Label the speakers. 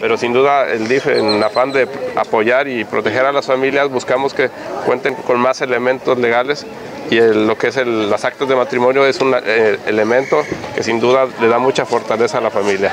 Speaker 1: pero sin duda el DIF en afán de apoyar y proteger a las familias buscamos que cuenten con más elementos legales y lo que es el, las actas de matrimonio es un eh, elemento que sin duda le da mucha fortaleza a la familia.